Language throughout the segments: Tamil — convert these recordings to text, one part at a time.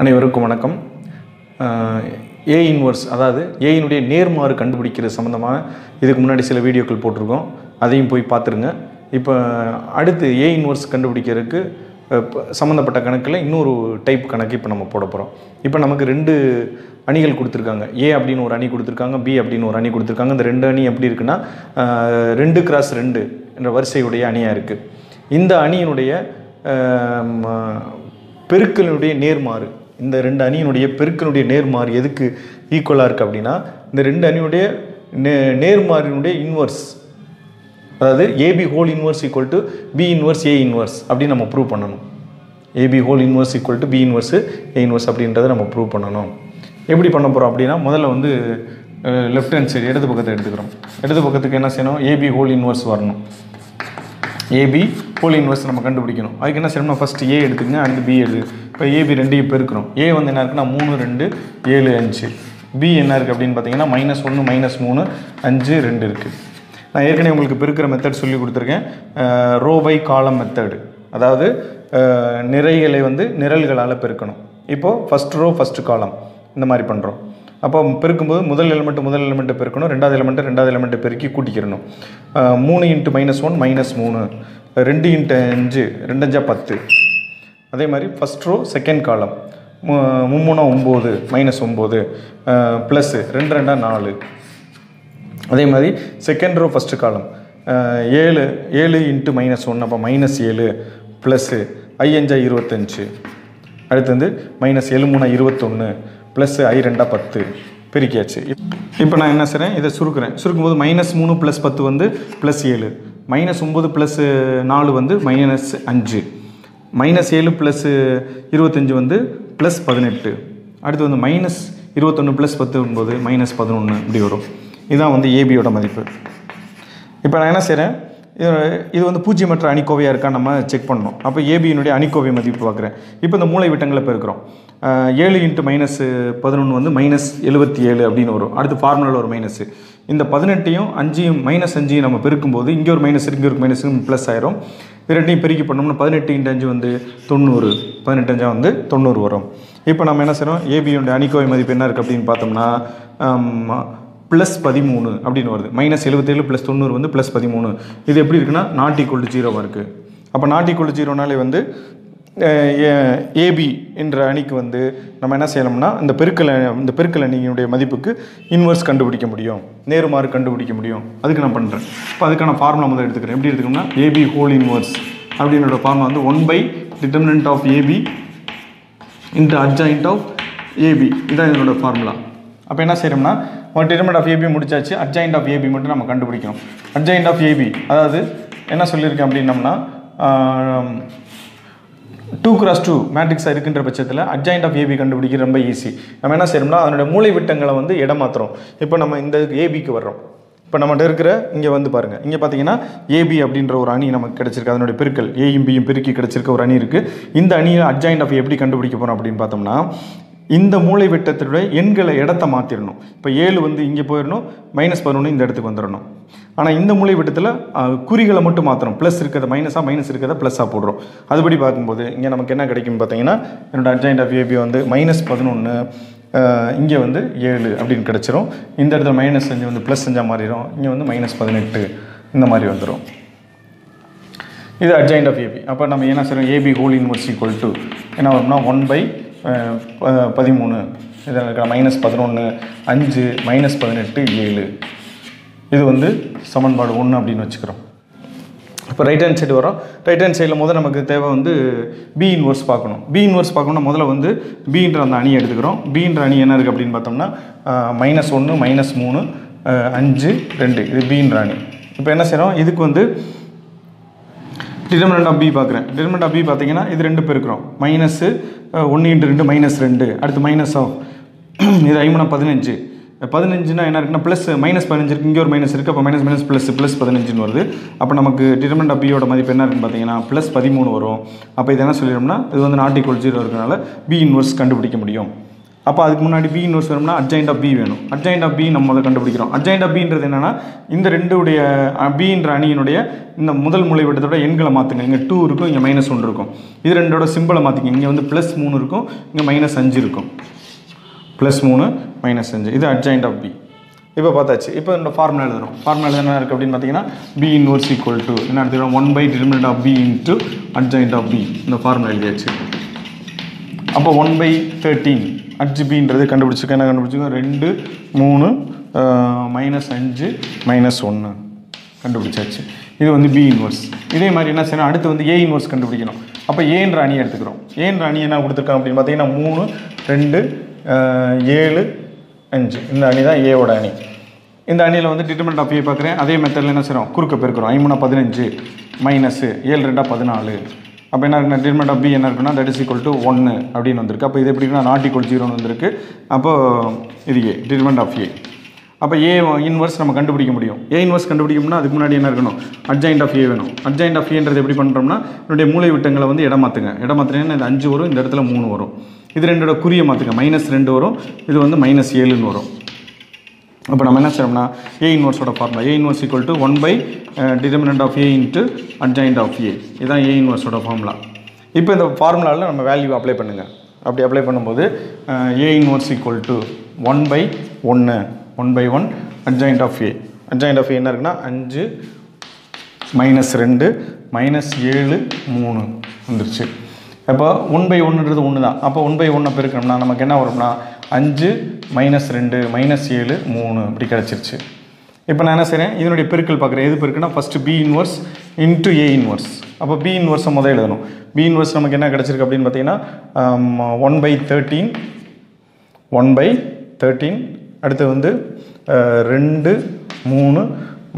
அனைவருக்கும் வணக்கம். ஏ இன்வர்ஸ் அதாவது ஏயினுடைய நேர்மாறு கண்டுபிடிக்கிறது சம்மந்தமாக இதுக்கு முன்னாடி சில வீடியோக்கள் போட்டிருக்கோம். அதையும் போய் பார்த்துருங்க. இப்போ அடுத்து ஏ இன்வர்ஸ் கண்டுபிடிக்கிறதுக்கு சம்மந்தப்பட்ட கணக்கில் இன்னொரு டைப் கணக்கு இப்போ நம்ம போட போகிறோம் இப்போ நமக்கு ரெண்டு அணிகள் கொடுத்துருக்காங்க. ஏ அப்படின்னு ஒரு அணி கொடுத்துருக்காங்க பி அப்படின்னு ஒரு அணி கொடுத்துருக்காங்க. இந்த ரெண்டு அணி எப்படி இருக்குன்னா ரெண்டு கிராஸ் ரெண்டு என்ற வரிசையுடைய அணியாக இருக்குது இந்த அணியினுடைய பெருக்களினுடைய நேர்மாறு இந்த ரெண்டு அணியினுடைய பெருக்கனுடைய நேர்மாறு எதுக்கு ஈக்குவலாக இருக்குது அப்படின்னா இந்த ரெண்டு அணியுடைய நே நேர்மாறினுடைய இன்வர்ஸ் அதாவது AB whole inverse equal to B inverse A inverse அப்படின்னு நம்ம ப்ரூவ் பண்ணணும். AB whole inverse equal to B inverse A inverse அப்படின்றத நம்ம ப்ரூவ் பண்ணணும். எப்படி பண்ண போகிறோம் அப்படின்னா முதல்ல வந்து லெஃப்ட் ஹேண்ட் சைடு இடது பக்கத்தை எடுத்துக்கிறோம். இடது பக்கத்துக்கு என்ன செய்யணும்? ஏபி ஹோல் இன்வர்ஸ் வரணும். ஏபி ஹோல் இன்வெர்ஸ் நம்ம கண்டுபிடிக்கணும். அதுக்கு என்ன செய்யணும்னா ஃபஸ்ட்டு ஏ எடுத்துக்கங்க அடுத்து பி எடுத்து இப்போ ஏபி ரெண்டையும் பெருக்கிறோம். ஏ வந்து என்ன இருக்குன்னா மூணு ரெண்டு ஏழு அஞ்சு. பி என்ன இருக்குது அப்படின்னு பார்த்தீங்கன்னா மைனஸ் ஒன்று மைனஸ் மூணு அஞ்சு ரெண்டு இருக்குது நான் ஏற்கனவே உங்களுக்கு பெருக்கிற மெத்தட் சொல்லி கொடுத்துருக்கேன். ரோ பை காலம் மெத்தடு அதாவது நிறைகளை வந்து நிரல்களால் பெருக்கணும். இப்போது ஃபஸ்ட் ரோ ஃபஸ்ட்டு காலம் இந்த மாதிரி பண்ணுறோம் அப்போ பெருக்கும்போது முதல் எலிமெண்ட் முதல் எலிமெண்ட்டை பெருக்கணும் ரெண்டாவது எலிமெண்ட்டு ரெண்டாவது எலிமெண்ட்டை பெருக்கி கூட்டிக்கிறணும். மூணு இன்ட்டு மைனஸ் ஒன் மைனஸ் மூணு. ரெண்டு இன்ட்டு அஞ்சு ரெண்டு அஞ்சா பத்து. அதே மாதிரி ஃபஸ்ட் ரோ செகண்ட் காலம் மும்மூணா ஒம்பது மைனஸ் ஒம்பது. ப்ளஸ்ஸு ரெண்டு ரெண்டா நாலு. அதே மாதிரி செகண்ட் ரோ ஃபஸ்ட்டு காலம் ஏழு ஏழு இன்ட்டு மைனஸ் ஒன் அப்போ மைனஸ் ஏழு ப்ளஸ்ஸு ஐ அஞ்சா இருபத்தஞ்சு. அடுத்து வந்து மைனஸ் ஏழு மூணா இருபத்தொன்று ப்ளஸ்ஸு ஐ ரெண்டாக பத்து பெருக்கியாச்சு. இப்போ நான் என்ன செய்கிறேன் இதை சுருக்குறேன். சுருக்கும்போது மைனஸ் மூணு ப்ளஸ் பத்து வந்து ப்ளஸ் ஏழு. மைனஸ் ஒம்பது ப்ளஸ் நாலு வந்து மைனஸ் அஞ்சு. மைனஸ் ஏழு ப்ளஸ் இருபத்தஞ்சி வந்து ப்ளஸ் பதினெட்டு. அடுத்து வந்து மைனஸ் இருபத்தொன்று ப்ளஸ் பத்து ஒன்பது மைனஸ் பதினொன்று இப்படி வரும். இதுதான் வந்து ஏபியோட மதிப்பு. இப்போ நான் என்ன செய்கிறேன் இது இது வந்து பூஜ்ஜியமற்ற அணிக்கோவையாக இருக்கா நம்ம செக் பண்ணணும். அப்போ ஏபியினுடைய அணிக்கோவை மதிப்பு பார்க்குறேன். இப்போ இந்த மூளை விட்டங்களை பெருக்கிறோம் ஏழு இன்ட்டு மைனஸ் பதினொன்று வந்து மைனஸ் எழுபத்தி ஏழு அப்படின்னு வரும். அடுத்து ஃபார்முலாவில் ஒரு மைனஸ் இந்த பதினெட்டையும் அஞ்சையும் மைனஸ் அஞ்சையும் நம்ம பெருக்கும்போது இங்கே ஒரு மைனஸ் இங்கே ஒரு மைனஸ் ப்ளஸ் ஆயிரும். இது ரெண்டையும் பெருக்கி பண்ணோம்னா பதினெட்டு இன்ட்டு அஞ்சு வந்து தொண்ணூறு. பதினெட்டு அஞ்சா வந்து தொண்ணூறு வரும். இப்போ நம்ம என்ன செய்கிறோம் ஏபியோட அணிக்கோவை மதிப்பு என்ன இருக்குது அப்படின்னு பார்த்தோம்னா ப்ளஸ் பதிமூணு அப்படின்னு வருது. மைனஸ் எழுபத்தேழு ப்ளஸ் தொண்ணூறு வந்து ப்ளஸ் பதிமூணு. இது எப்படி இருக்குன்னா நாட் ஈக்குவல் டு ஜீரோவாக இருக்குது அப்போ நாட் ஈக்குவல் டு ஜீரோனாலே வந்து ஏபி என்ற அணிக்கு வந்து நம்ம என்ன செய்யலாம்னா இந்த பெருக்கல் இந்த பெருக்கல் அணியினுடைய மதிப்புக்கு இன்வர்ஸ் கண்டுபிடிக்க முடியும். நேருமாறு கண்டுபிடிக்க முடியும். அதுக்கு நான் பண்ணுறேன் இப்போ அதுக்கான ஃபார்முலா முதல்ல எடுத்துக்கிறேன். எப்படி எடுத்துக்கணும்னா ஏபி ஹோல் இன்வர்ஸ் அப்படின்னோட ஃபார்முலா வந்து one by determinant of AB into adjoint of AB இதான் என்னோடய ஃபார்முலா அப்போ என்ன செய்யறோம்னா ஒரு டிட்டர்மெண்ட் ஆஃப் ஏபி முடிச்சாச்சு அட்ஜாயின்ட் ஆஃப் ஏபி மட்டும் நம்ம கண்டுபிடிக்கணும். அட்ஜாயின்ட் ஆஃப் ஏபி அதாவது என்ன சொல்லியிருக்கேன் அப்படின்னம்னா டூ கிராஸ் டூ மேட்ரிக்ஸாக இருக்கின்ற பட்சத்தில் அட்ஜாயிண்ட் ஆஃப் ஏபி கண்டுபிடிக்க ரொம்ப ஈஸி நம்ம என்ன செய்யறோம்னா அதனோட மூளை விட்டங்களை வந்து இடமாத்துறோம். இப்போ நம்ம இந்த ஏபிக்கு வர்றோம். இப்போ நம்மகிட்ட இருக்கிற இங்கே வந்து பாருங்கள் இங்கே பார்த்தீங்கன்னா ஏபி அப்படின்ற ஒரு அணி நமக்கு கிடச்சிருக்கு. அதனுடைய பெருக்கல் ஏயும் பியும் பெருக்கி கிடச்சிருக்க ஒரு அணி இருக்குது இந்த அணியை அட்ஜாயிண்ட் ஆஃப் எப்படி கண்டுபிடிக்க போகிறோம் அப்படின்னு பார்த்தோம்னா இந்த மூளை வெட்டத்தினுடைய எண்களை இடத்த மாற்றிடணும் இப்போ ஏழு வந்து இங்கே போயிடணும் மைனஸ் பதினொன்று இந்த இடத்துக்கு வந்துடணும். ஆனால் இந்த மூளை வெட்டத்தில் குறிகளை மட்டும் மாற்றணும் ப்ளஸ் இருக்கிறத மைனஸாக மைனஸ் இருக்கிறத ப்ளஸ்ஸாக போடுறோம். அதுபடி பார்க்கும்போது இங்கே நமக்கு என்ன கிடைக்கும் பார்த்தீங்கன்னா என்னோடய அட்ஜாயிண்ட் ஆஃப் ஏபி வந்து மைனஸ் பதினொன்று இங்கே வந்து ஏழு அப்படின்னு கிடச்சிரும். இந்த இடத்துல மைனஸ் செஞ்சு வந்து ப்ளஸ் செஞ்சால் மாறிடும் இங்கே வந்து மைனஸ் பதினெட்டு இந்த மாதிரி வந்துடும் இது அட்ஜாயிண்ட் ஆஃப் ஏபி அப்போ நம்ம என்ன செய்கிறோம் AB whole inverse equal to என்ன வரும்னா ஒன் பை பதிமூணு. இதில் இருக்கிற மைனஸ் பதினொன்று அஞ்சு மைனஸ் பதினெட்டு ஏழு. இது வந்து சமன்பாடு ஒன்று அப்படின்னு வச்சுக்கிறோம். இப்போ ரைட் ஹேண்ட் சைடு வரோம். ரைட் ஹேண்ட் சைடில் முதல்ல நமக்கு தேவை வந்து பி இன்வர்ஸ் பார்க்கணும். பி இன்வர்ஸ் பார்க்கணும்னா முதல்ல வந்து பின்ற அந்த அணியை எடுத்துக்கிறோம். பின்ற அணி என்ன இருக்குது அப்படின்னு பார்த்தோம்னா மைனஸ் ஒன்று மைனஸ் மூணு அஞ்சு ரெண்டு. இது பின்ற அணி. இப்போ என்ன செய்கிறோம் இதுக்கு வந்து டிட்டர்மினன்ட் ஆஃப் பி பார்க்குறேன். டிட்டர்மினன்ட் ஆஃப் பி பார்த்தீங்கன்னா இது ரெண்டு பெருக்கிறோம் மைனஸு ஒன்று இன்ட்டு ரெண்டு மைனஸ் ரெண்டு. அடுத்து மைனஸ் ஆஃப் இது ஐமூணா பதினஞ்சு. பதினஞ்சுனா என்ன இருக்குன்னா ப்ளஸ் மைனஸ் பதினஞ்சு இருக்குது இங்கே ஒரு மைனஸ் இருக்குது அப்போ மைனஸ் மைனஸ் ப்ளஸ் ப்ளஸ் பதினஞ்சுன்னு வருது. அப்போ நமக்கு டிட்டர்மெண்ட் ஆஃப் பியோட மதிப்பு என்ன இருக்குன்னு பார்த்தீங்கன்னா ப்ளஸ் பதிமூணு வரும். அப்போ இது என்ன சொல்லிடும்னா இது வந்து நாட் ஈக்குவல் ஜீரோ இருக்கிறனால பி இன்வர்ஸ் கண்டுபிடிக்க முடியும். அப்போ அதுக்கு முன்னாடி பி இன்வெர்ஸ் வேணும்னா அட்ஜாயிண்ட் ஆஃப் பி வேணும். அட்ஜாயிண்ட் ஆஃப் பி நம்ம முதல்ல கண்டுபிடிக்கிறோம். அட்ஜாயிண்ட் ஆஃப் பின்றது என்னன்னா இந்த ரெண்டுடைய பின்ற அணியினுடைய இந்த முதல் மூலைவிட்டத்தோட எண்களை மாற்றுங்க இங்கே டூ இருக்கும் இங்கே மைனஸ் ஒன்று இருக்கும். இது ரெண்டோட சிம்பிளை மாற்றிங்க இங்கே வந்து ப்ளஸ் மூணு இருக்கும் இங்கே மைனஸ் அஞ்சு இருக்கும். ப்ளஸ் மூணு மைனஸ் அஞ்சு. இது அட்ஜாயிண்ட் ஆஃப் பி இப்போ பார்த்தாச்சு. இப்போ இந்த ஃபார்முலா எழுதுறோம். ஃபார்முலா என்ன இருக்குது அப்படின்னு பார்த்தீங்கன்னா பி இன்வர்ஸ் ஈக்குவல் டு என்ன எடுத்துக்கிறோம்? One by determinant of B into adjoint of B இந்த ஃபார்முலா எழுதியாச்சு. அப்போ ஒன் பை தேர்ட்டீன் அஞ்சு பின்றது கண்டுபிடிச்சிருக்கேன். என்ன கண்டுபிடிச்சிருக்கோம் ரெண்டு மூணு மைனஸ் அஞ்சு மைனஸ் ஒன்று கண்டுபிடிச்சாச்சு. இது வந்து பி இன்வர்ஸ் இதே மாதிரி என்ன செய்யணும்? அடுத்து வந்து ஏ இன்வர்ஸ் கண்டுபிடிக்கணும். அப்போ ஏன்ற அணியை எடுத்துக்கிறோம். ஏன்ற அணி என்ன கொடுத்துருக்காங்க அப்படின்னு பார்த்தீங்கன்னா மூணு ரெண்டு ஏழு அஞ்சு. இந்த அணி தான் ஏவோட அணி. இந்த அணியில் வந்து டிட்டர்மெண்ட் ஆஃப் ஏ பார்க்குறேன். அதே மெத்தடில் என்ன செய்கிறோம் குறுக்க பெருக்கிறோம். ஐமூணா பதினஞ்சு மைனஸு ஏழு ரெண்டா பதினாலு. அப்போ என்ன இருக்குன்னா டிட்டர்மெண்ட் ஆஃப் பி என்ன இருக்குன்னா தட் இஸ் ஈக்குவல் டு ஒன்று அப்படின்னு வந்திருக்கு. அப்போ இது எப்படி இருக்குன்னா நாட் ஈக்குவல் ஜீரோன்னு வந்திருக்கு. அப்போ இது ஏ டிட்டர்மெண்ட் ஆஃப் ஏ அப்போ ஏ இன்வர்ஸ் நம்ம கண்டுபிடிக்க முடியும். ஏ இன்வர்ஸ் கண்டுபிடிக்கணும்னா அதுக்கு முன்னாடி என்ன இருக்கணும்? அட்ஜாயின்ட் ஆஃப் ஏ வேணும். அட்ஜாயின்ட் ஆஃப் ஏன்றது எப்படி பண்ணுறோம்னா என்னுடைய மூளை விட்டங்களை வந்து இடம் மாற்றுங்க இடம் மாற்றினீங்கன்னா இது அஞ்சு வரும் இந்த இடத்துல மூணு வரும். இது ரெண்டோட குறியை மாற்றுங்க மைனஸ் ரெண்டு வரும். இது வந்து மைனஸ் ஏழுன்னு வரும். அப்போ நம்ம என்ன செய்யணும்னா A இன்வர்ஸோட formula A inverse equal to one by determinant of A into adjoint of A இதுதான் ஏ இன்வர்ஸோட ஃபார்முலா இப்போ இந்த ஃபார்முலாவில் நம்ம வேல்யூ அப்ளை பண்ணுங்கள் அப்படி அப்ளை பண்ணும்போது A inverse equal to one by ஒன்று one by one adjoint of A adjoint of A என்ன இருக்குன்னா அஞ்சு மைனஸ் ரெண்டு மைனஸ் ஏழு மூணு வந்துருச்சு. அப்போ ஒன் பை ஒன்றுன்றது ஒன்று தான் அப்போ ஒன் பை ஒன்றை பெருக்கணும்னா நமக்கு என்ன வரும்னா அஞ்சு மைனஸ் ரெண்டு மைனஸ் ஏழு மூணு. இப்படி கிடச்சிருச்சு. இப்போ நான் என்ன செய்கிறேன் இதனுடைய பெருக்கல் பார்க்குறேன். எது பெருக்குன்னா first B inverse into A inverse அப்போ பி இன்வர்ஸை முதல் எழுதணும். பி இன்வர்ஸ் நமக்கு என்ன கிடச்சிருக்கு அப்படின்னு பார்த்தீங்கன்னா one by thirteen one by thirteen அடுத்து வந்து uh, ரெண்டு மூணு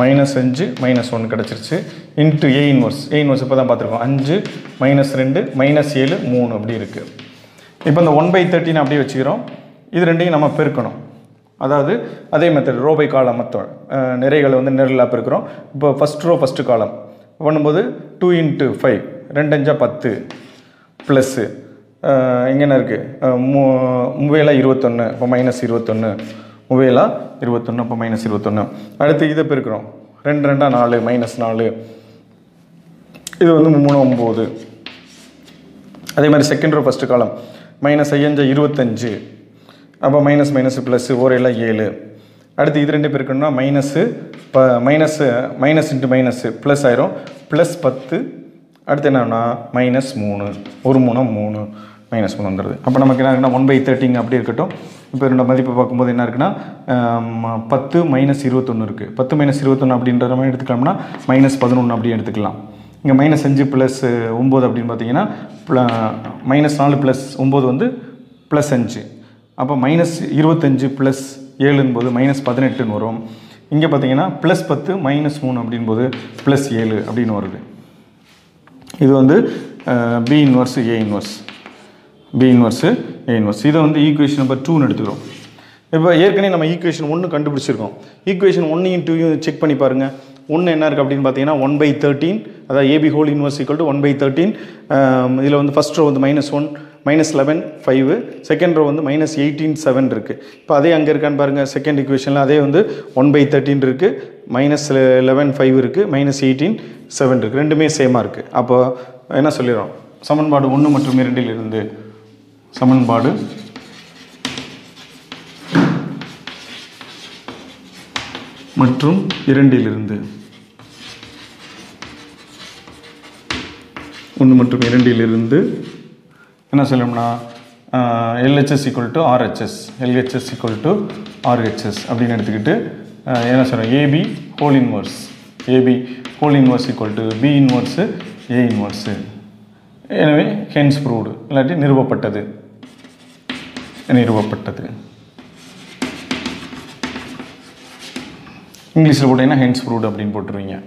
மைனஸ் அஞ்சு மைனஸ் ஒன் கிடச்சிருச்சு. Into A inverse A inverse இப்போ தான் பார்த்துருக்கோம். அஞ்சு மைனஸ் ரெண்டு மைனஸ் ஏழு மூணு. அப்படி இருக்குது இப்போ இந்த ஒன் பை தேர்ட்டின் அப்படியே வச்சுக்கிறோம். இது ரெண்டையும் நம்ம பெருக்கணும். அதாவது அதே மெத்தட் ரோபை காலம் மற்ற நிறைகளை வந்து நிரலாக பெருக்கிறோம். இப்போ ஃபஸ்ட் ரோ ஃபஸ்ட்டு காலம் பண்ணும்போது டூ இன்ட்டு ஃபைவ் ரெண்டஞ்சா பத்து. ப்ளஸ்ஸு இங்கே இருக்குது இருக்குது மூவேலா இருபத்தொன்று இப்போ மைனஸ் இருபத்தொன்று மூவேலா இருபத்தொன்று இப்போ மைனஸ் இருபத்தொன்று அடுத்து இதை பெருக்கிறோம். ரெண்டு ரெண்டாக நாலு மைனஸ் நாலு. இது வந்து மூணு ஒம்பது. அதே மாதிரி second row first column minus ஐயஞ்சா இருபத்தஞ்சு. அப்போ மைனஸ் மைனஸ் ப்ளஸ் ஓரையில் ஏழு. அடுத்து இது ரெண்டு பேருக்குன்னா மைனஸு ப minus minus into minus plus ஆயிரும். ப்ளஸ் பத்து. அடுத்து என்னன்னா மைனஸ் மூணு. ஒரு மூணு மூணு. மைனஸ் மூணு வந்துடுது அப்போ நமக்கு என்ன இருக்குன்னா ஒன் பை தேர்ட்டிங் அப்படி இருக்கட்டும். இப்போ ரெண்டு மதிப்பு பார்க்கும்போது என்ன இருக்குன்னா பத்து மைனஸ் இருபத்தொன்று இருக்குது பத்து மைனஸ் இருபத்தொன்று அப்படின்ற மாதிரி எடுத்துக்கலாம்னா மைனஸ் பதினொன்று அப்படி எடுத்துக்கலாம். இங்கே மைனஸ் அஞ்சு ப்ளஸ் ஒம்பது அப்படின்னு பார்த்தீங்கன்னா ப்ள மைனஸ் நாலு ப்ளஸ் ஒம்பது வந்து ப்ளஸ் அஞ்சு. அப்போ மைனஸ் இருபத்தஞ்சு ப்ளஸ் ஏழுன்போது மைனஸ் பதினெட்டுன்னு வரும். இங்கே பார்த்தீங்கன்னா ப்ளஸ் பத்து மைனஸ் மூணு அப்படின்போது ப்ளஸ் ஏழு அப்படின்னு வருது. இது வந்து B inverse A inverse B inverse A inverse இதை வந்து ஈக்குவேஷன் நம்பர் டூன்னு எடுத்துக்கிறோம். இப்போ ஏற்கனவே நம்ம ஈக்குவேஷன் ஒன்று கண்டுபிடிச்சிருக்கோம். ஈக்குவேஷன் ஒன்னையும் டூயும் செக் பண்ணி பாருங்கள் ஒன்று என்ன இருக்குது அப்படின்னு பார்த்தீங்கன்னா ஒன் பை தேர்ட்டீன் அதாவது AB whole inverse equal to one by thirteen இதில் வந்து ஃபஸ்ட் ரோ வந்து minus one minus eleven five second row வந்து மைனஸ் எயிட்டீன் செவன் இருக்குது இப்போ அதே அங்கே இருக்கான்னு பாருங்கள் செகண்ட் இக்குவேஷனில் அதே வந்து ஒன் பை தேர்ட்டின் இருக்குது மைனஸ் லெவன் ஃபைவ் இருக்குது மைனஸ் எயிட்டீன் செவன் இருக்குது ரெண்டுமே சேமாக இருக்குது அப்போ என்ன சொல்லிடுறோம்? சமன்பாடு ஒன்று மற்றும் இரண்டில் இருந்து சமன்பாடு மற்றும் இரண்டிலிருந்து ஒன்று மற்றும் இரண்டிலிருந்து என்ன சொல்லணும்னா LHS equal to RHS LHS equal to RHS அப்படின்னு எடுத்துக்கிட்டு என்ன சொல்கிறோம் AB whole inverse AB whole inverse equal to B inverse A inverse எனவே ஹென்ஸ் ப்ரூவ்டு இல்லாட்டி நிறுவப்பட்டது நிறுவப்பட்டது இங்கிலீஷில் போட்டிங்கன்னா ஹென்ஸ் ப்ரூவ்டு அப்படின்னு போட்டுருவீங்க.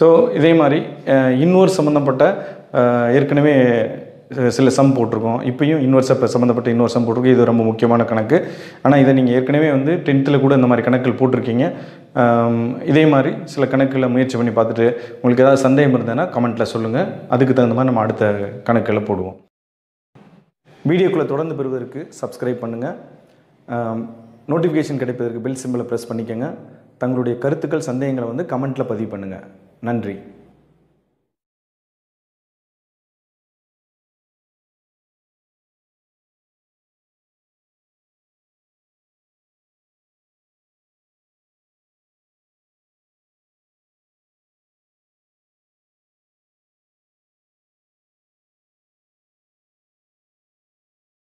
ஸோ இதே மாதிரி இன்வர்ஸ் சம்மந்தப்பட்ட ஏற்கனவே சில சம் போட்டிருக்கோம். இப்பயும் இன்வர்ஸை சம்மந்தப்பட்ட இன்னொரு சம் போட்டிருக்கோம். இது ரொம்ப முக்கியமான கணக்கு. ஆனால் இதை நீங்கள் ஏற்கனவே வந்து டென்த்தில் கூட இந்த மாதிரி கணக்குகள் போட்டிருக்கீங்க. இதே மாதிரி சில கணக்குகளை முயற்சி பண்ணி பார்த்துட்டு உங்களுக்கு ஏதாவது சந்தேகம் இருந்ததுன்னா கமெண்ட்டில் சொல்லுங்கள் அதுக்கு தகுந்த மாதிரி நம்ம அடுத்த கணக்குகளை போடுவோம். வீடியோக்களை தொடர்ந்து பெறுவதற்கு சப்ஸ்கிரைப் பண்ணுங்கள் நோட்டிஃபிகேஷன் கிடைப்பதற்கு பெல் சிம்பிளை ப்ரெஸ் பண்ணிக்கோங்க. தங்களுடைய கருத்துக்கள் சந்தேகங்களை வந்து கமெண்ட்டில் பதிவு பண்ணுங்கள் நன்றி.